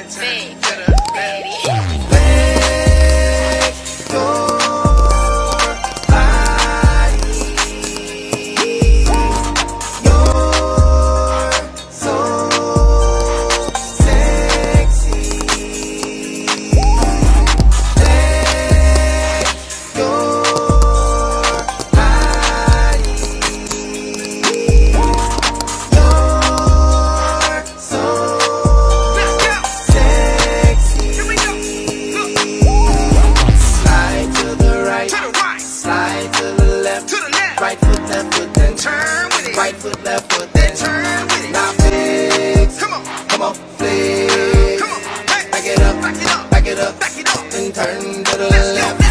Valentine's. Big, Right foot, left foot, then turn with it. Right foot, left foot, then turn with it. Now flex. Come on, come on, flex. Come on, back it up, back it up, back it up, back it up, and turn to the left.